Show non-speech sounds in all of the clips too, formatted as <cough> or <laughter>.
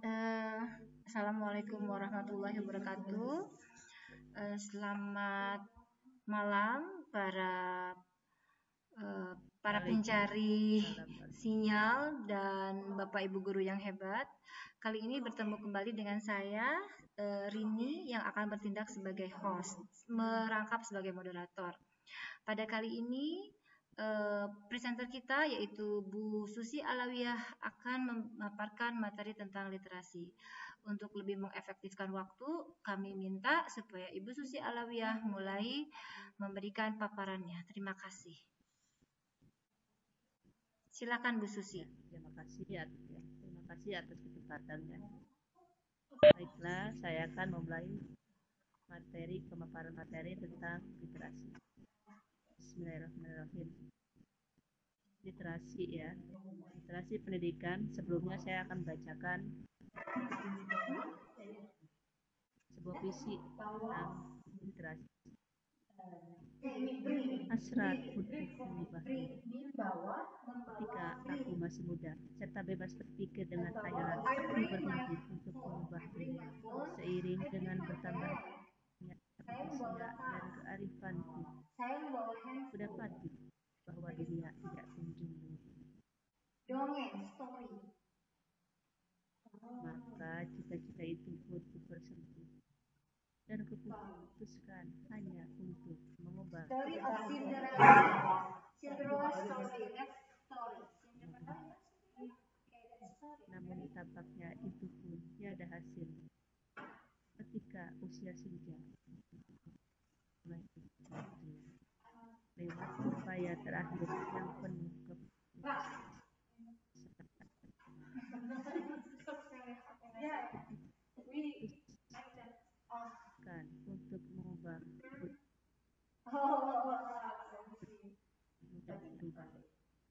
Eh, Assalamualaikum warahmatullahi wabarakatuh. Eh, selamat malam para eh, para pencari sinyal dan Bapak Ibu guru yang hebat. Kali ini bertemu kembali dengan saya Rini yang akan bertindak sebagai host, merangkap sebagai moderator. Pada kali ini uh, presenter kita yaitu Bu Susi Alawiyah akan memaparkan materi tentang literasi. Untuk lebih mengefektifkan waktu, kami minta supaya Ibu Susi Alawiyah mulai memberikan paparannya. Terima kasih. Silakan Bu Susi. Terima kasih ya. Terima kasih atas kesempatannya. Baiklah, saya akan memulai materi pemaparan materi tentang literasi. Bismillahirrahmanirrahim. Literasi ya. Literasi pendidikan. Sebelumnya saya akan bacakan sebuah visi tentang literasi. Hasrat ketika aku masih muda, serta bebas berpikir dengan khayalan, aku bermimpi untuk mengubah dunia. Seiring dengan bertambahnya usia dan kearifanku, aku dapati bahwa dunia tidak kunjung Maka cita-cita itu pun bersempit dan kuputuskan hanya untuk mengubah namun tampaknya itu pun tiada hasil ketika usia senja mulai lewat terakhir yang penuh kan untuk mengubah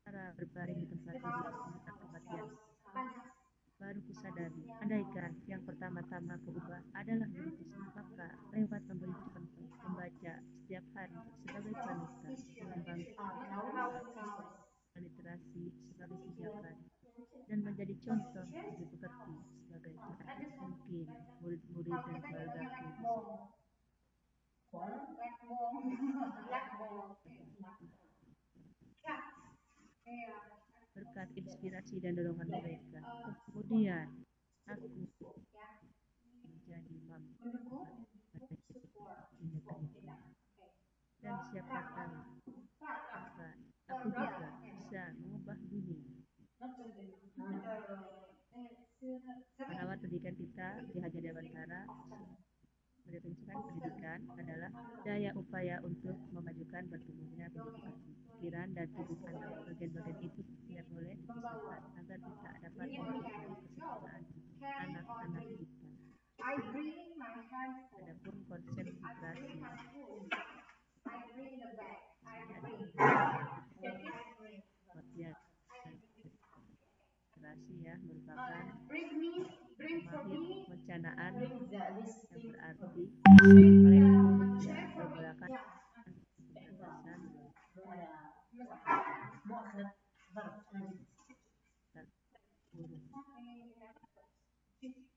cara berbaring di tempat kematian baru kusadari andaikan yang pertama-tama keubah adalah diriku maka lewat memberi contoh membaca setiap hari sebagai panutan mengembangkan literasi sebagai pijakan dan menjadi contoh dimengerti sebagai cara mungkin murid-murid dan keluarga berkat inspirasi dan dorongan mereka. Kemudian aku menjadi mampu dan siapa tahu maka aku juga bisa mengubah dunia. Merawat pendidikan kita di Haja Dewantara pendidikan adalah daya upaya untuk memajukan bertumbuhnya pikiran dan tubuh anak. Bagian-bagian itu tidak boleh dipisahkan agar kita dapat memperbaiki kesempatan anak-anak kita. Adapun konsep literasi. Literasi ya merupakan mahir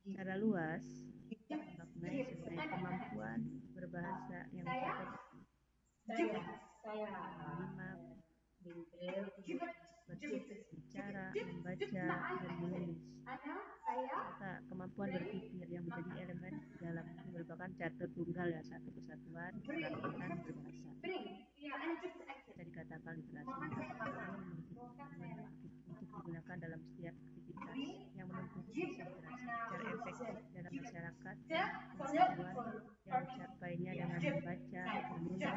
secara luas sebagai kemampuan berbahasa yang dapat menyimak berbicara, membaca, dan menulis. Serta kemampuan berpikir yang menjadi elemen dalam merupakan catur tunggal ya satu kesatuan kerakyatan berbahasa. Bisa dikatakan literasi. Untuk digunakan dalam setiap aktivitas yang menempuh literasi secara efektif dalam masyarakat kesatuan yang mencapainya dengan membaca, menulis,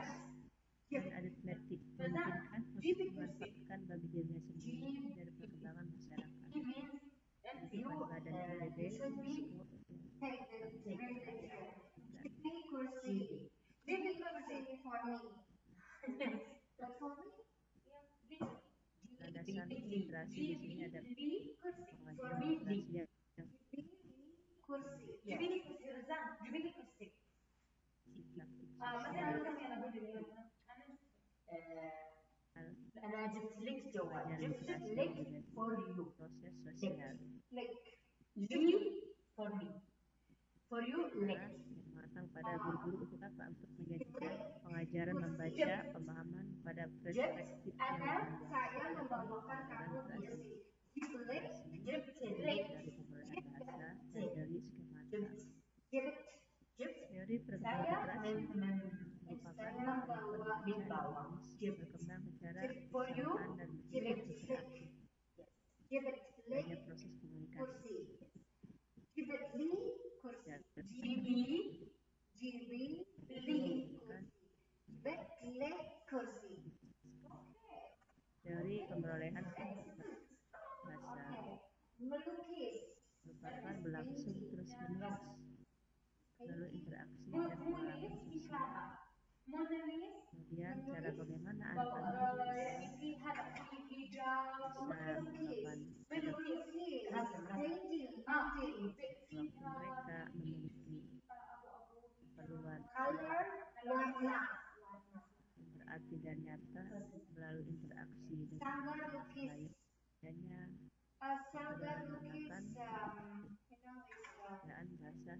landasan literasi di sini ada pengajian literasi yang أنا جبت لك جوال جبت لك for you proses sosial G for me. For you, Nah, next. yang matang pada guru-guru pengajaran membaca pemahaman pada perspektif yang saya membawakan kamu terdiri jiblet, dari penggunaan bahasa dan dari skemata. Teori men, merupakan saya kemampuan membawa membaca di dan bawah. menulis Jib. berkembang secara Jib for you, bersamaan dan jiblet, interaktif. Jiblet, Adanya lek, proses komunikasi. kursi. Jiblet, li, kursi. Dan GB, GB, li, menunjukkan kursi. Jiblet, lek, kursi. teori pemerolehan bahasa Melukis. merupakan berlangsung terus menerus melalui interaksi dan pengalaman sosial. Kemudian cara bagaimana anak-anak bisa lihat hijau, melakukan waktu mereka memiliki keperluan berarti dan nyata melalui interaksi dengan lain adanya uh, sanggar lukis um, you know is uh, penggunaan bahasa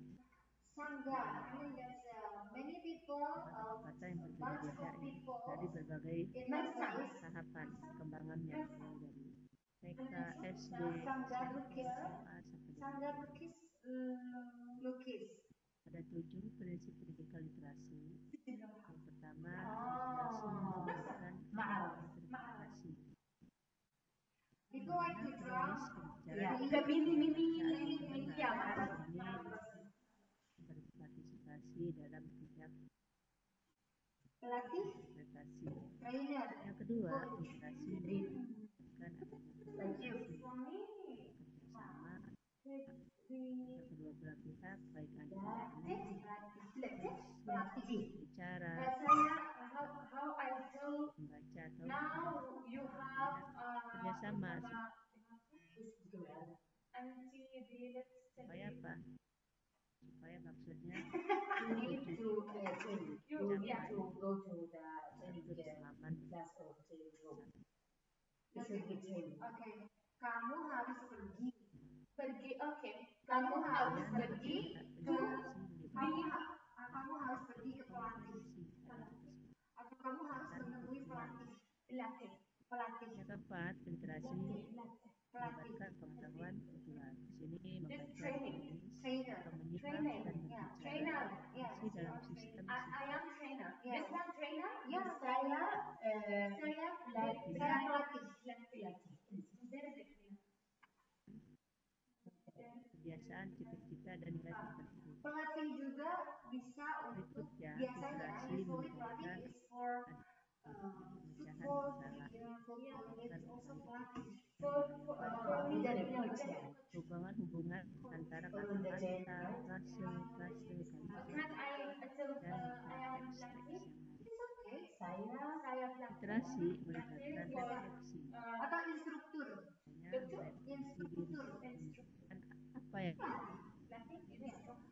uh, many people uh, kata yang ya people dari berbagai tahapan perkembangannya dari TK, SD. SMA, sampai lukis um, lukis ada tujuh prinsip pendidikan literasi. Yang pertama, Oh. literasi people like to draw Ya, mini mini mini ya, Ini berpartisipasi dalam setiap pelatih prestasi. trainer Yang kedua, memberikan adanya Thank you. kolaborasi, kerjasama kedua belah pihak, baik pelatih bicara, membaca atau kerjasama supaya apa? Supaya maksudnya <laughs> You need to uh. You need to go to the training. Oke, kamu harus pergi. Pergi, oke. Kamu harus pergi ke kamu, kamu harus pergi ke pelatih atau kamu harus menemui pelatih. Pelatih. Pelatih. Literasi Pelatih. melibatkan pengetahuan kultural. Di sini membaca, training. Trainer. atau dan Ya, trainer. Ya. masih dalam sistem I, I am trainer. This one Ya, Saya uh, saya pelatih. saya pelatih. Pelatih. kebiasaan, cita-cita, dan nilai tertentu. Pelatih juga bisa untuk biasanya usually pelatih is for football, yeah, football. It's also Literasi melibatkan refleksi, Atau instruktur. diri, menunjukkan apa pelatih.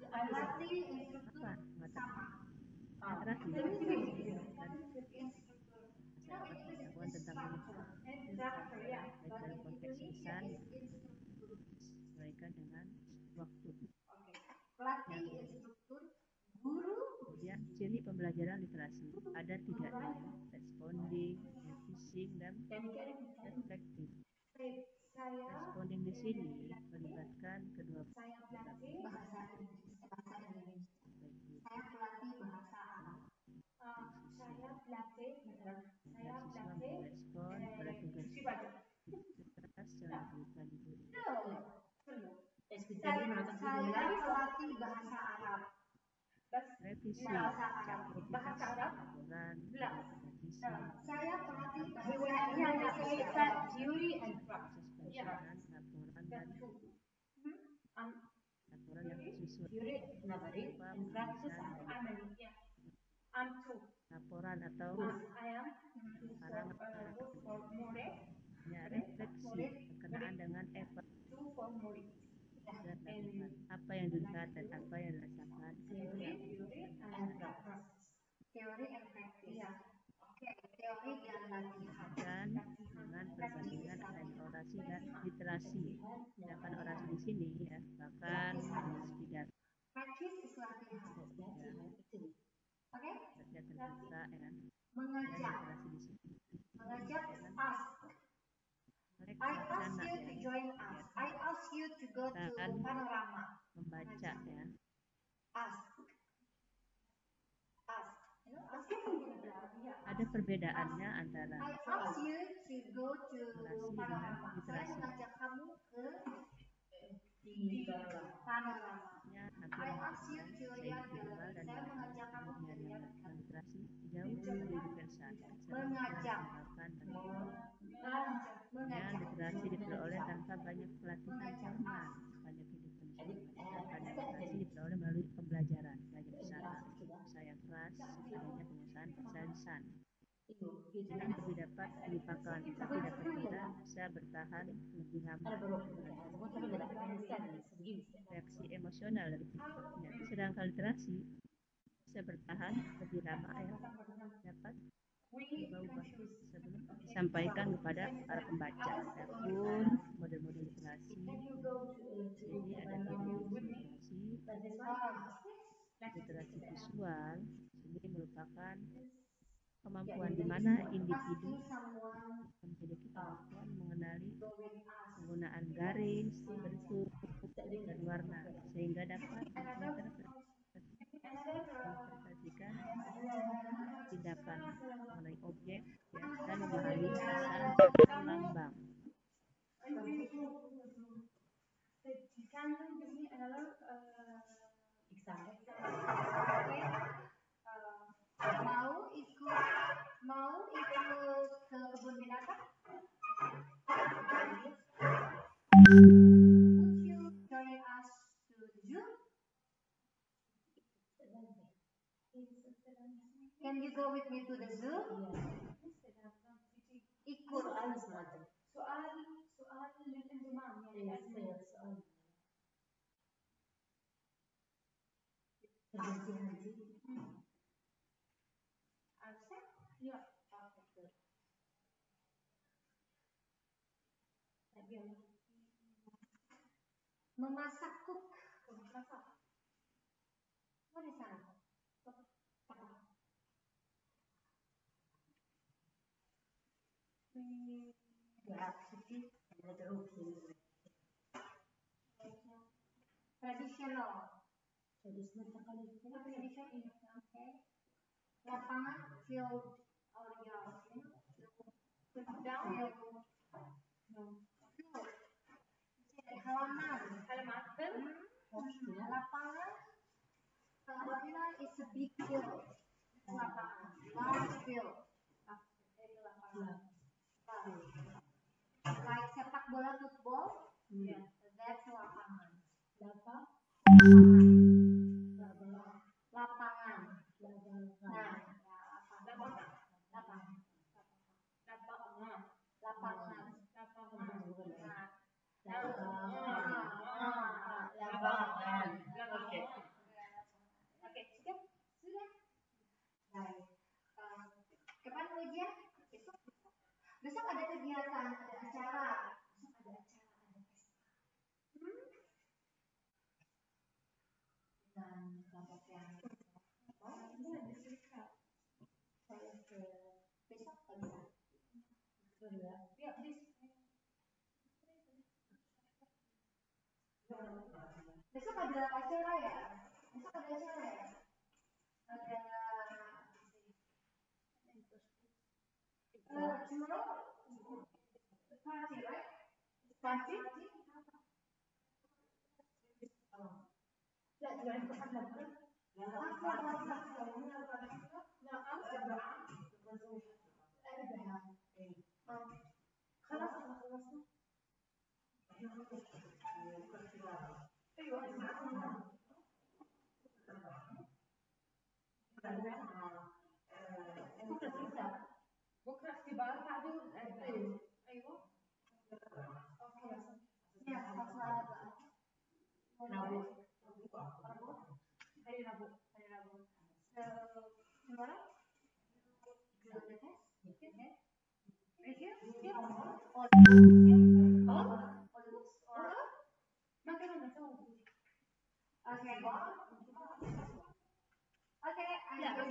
Pelatih, instruktur terakhir Pelatih. melibatkan instruktur. pengetahuan tentang ya. baik dalam konteks lisan Instruktur. disesuaikan dengan waktu. Pelatih, instruktur, guru, Kemudian ciri pembelajaran literasi. Ada tiga responding, revising, dan Dan saya Responding di sini melibatkan kedua saya pelatih bahasa. Bahasa perspektif. Saya pelatih bahasa Arab. saya pelatih. Saya pelatih. pada tugas guru. Saya, pelatih bahasa Arab. Revisi, Bahasa Arab. Bahasa Arab. laporan, Belas. Revisi, Saya ada Indonesia. kita theory and practice. proses pelajaran, laporan, dan Um, laporan yang disusun. theory nagari and practice I'm an yeah. I'm two. Laporan atau Uh, uh, refleksi berkenaan dengan dan lakukan apa yang dilihat dan apa yang dirasakan. Teori and dan dengan perbandingan antara orasi dan literasi. Sedangkan orasi di sini ya bahkan pidato. Oke. Terbuka. Ya. Mengajak. di. Mengajak ya, kan? us. I ask you ya. to join us. I ask you to go to panorama. Membaca ya. ask. Ada perbedaannya antara Literasi saya mengajak kamu ke di saya dan mengajak kamu ke literasi jauh lebih universal Mengajak. menggunakan dan Ya, mengajak literasi diperoleh tanpa banyak pelatihan formal sepanjang kehidupan sehari-hari. Sedangkan literasi diperoleh melalui pembelajaran, belajar bersama, usaha yang keras, adanya pengusahaan bahasa lisan. Lebih dapat dilupakan, tapi dapat juga bisa bertahan lebih lama. Reaksi emosional dari pengikutnya. Sedangkan literasi bisa bertahan lebih lama ya, dapat berubah-ubah sebelum disampaikan kepada para pembaca. Adapun model-model literasi, jadi ada literasi, literasi visual ini merupakan kemampuan di mana individu memiliki kemampuan mengenali penggunaan garis, bentuk, dan warna sehingga dapat menginterpretasikan tindakan mengenai objek ya, dan memahami pesan atau lambang. Another uh, Uh, Would you join us to the zoo? Can you go with me to the zoo? Ikut. Soal soal lil'inzimam yani Harusnya? Iya. Oke, good. Memasak cook. Memasak. Apa? Hmm, ya, sedih. Tradisional. Tradisional. Oke. Lapangan field or. Put down. Halaman. Halaman. Hmm. Lapangan. Halaman is a big field. Lapangan. Large field. Itu lapangan. Like sepak bola football. Yeah. That's lapangan. Lapangan. Lapangan. Nah, lapangan. Lapangan. Lapangan. Lapangan. Lapangan. Oke. Oke, sudah? Sudah? Baik. Eh, kapan ujian? Besok? Besok ada kegiatan, ada acara. Besok ada acara, ada pesta. Hmm? Dengan kelompok yang Oh, ini ada serikat. Saya ke besok pagi ya. Ya, ada acara ya? Besok ada acara ya? Ada Uh, tomorrow, party, right? Party? Oh. بكره اختبار بعدين ايوه ايوه يا خلاص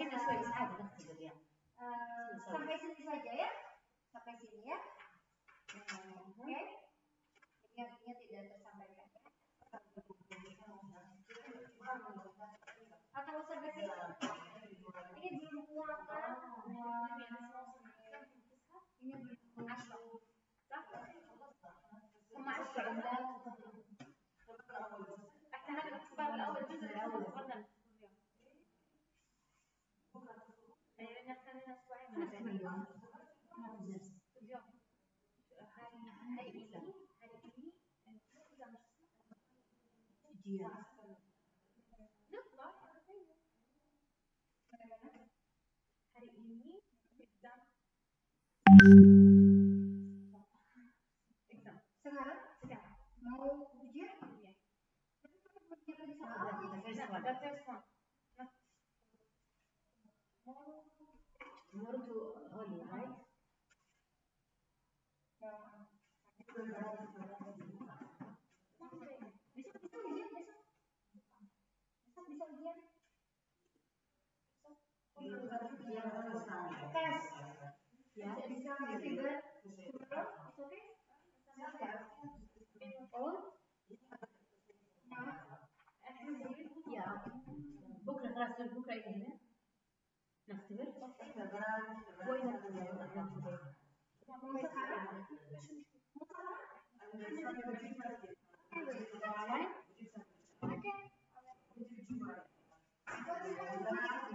mungkin sesuai di sana gitu ya. Uh, sampai sini saja ya. Sampai sini ya. Oke. Okay. Ingat-ingat tidak tersampaikan. Atau sampai sini. Ini belum pulang kan? Ini belum pulang. Kemas. Sana. the first one Tomorrow to Holly, right? Besok Ya. بكرة خلاص بكرة إيه نختبر وين نختبر Mau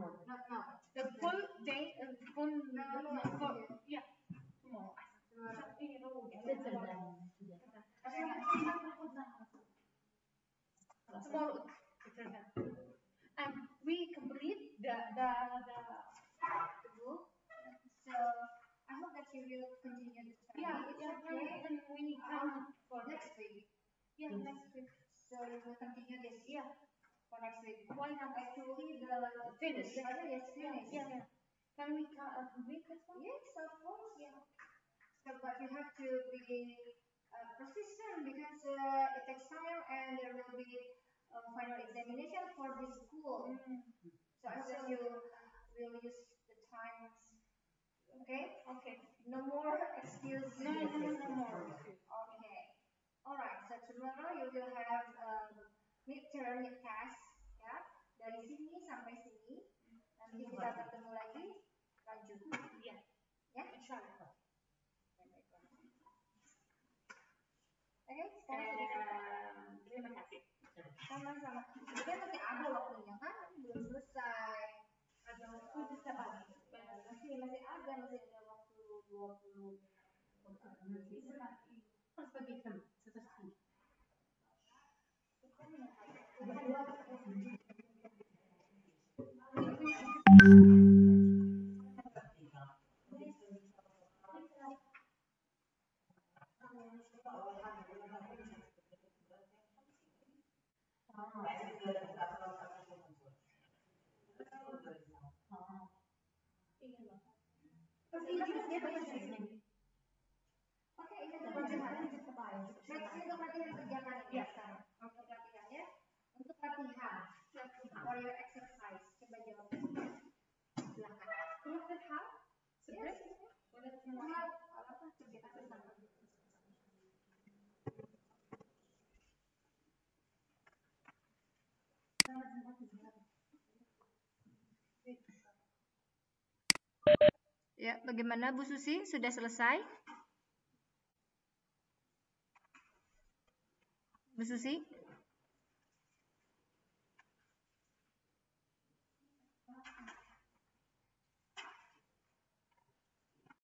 no no no tomorrow now. the full day uh, full No, no, no, no. yeah tomorrow Tomorrow. Next week. why not Actually, the Finish. the other is finished. yeah yeah can we uh, complete this one Yes, of course. Yeah. So, but you have to be uh, persistent because uh, it takes time and there will be a final examination for this school. So I you will use the time. Okay. okay No more excuses. no no no no more Okay. Alright, so tomorrow you will have um, midterm test dari sini sampai sini nanti kita bertemu lagi lanjut iya. ya ya insyaallah Oke, sekarang sudah. Terima kasih. Sama-sama. Kita masih ada waktunya kan? Belum selesai. Ada waktu bisa. Masih masih ada, masih ada waktu dua puluh. bisa pagi. Pas pagi jam satu setengah. Untuk latihan ya untuk latihan. Ya, bagaimana Bu Susi? Sudah selesai? Bu Susi?